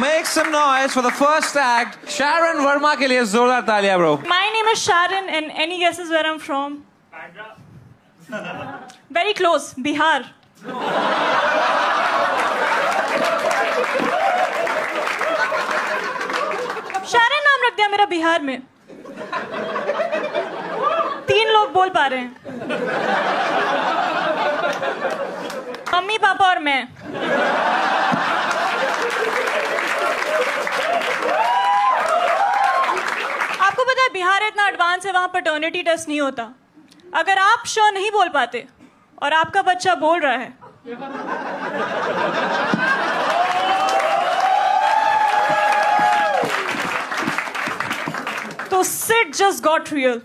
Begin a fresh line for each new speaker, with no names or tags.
Make some noise for the first act. Sharon Verma के लिए जोरदार तालियां bro.
My name is Sharon, and any guesses where I'm from? Very close, Bihar. शारन नाम रख दिया मेरा बिहार में तीन लोग बोल पा रहे हैं मम्मी पापा और मैं बिहार इतना एडवांस है, वहाँ पटर्निटी टेस्ट नहीं होता। अगर आप शो नहीं बोल पाते, और आपका बच्चा बोल रहा है। तो सिट जस्ट गॉट रियल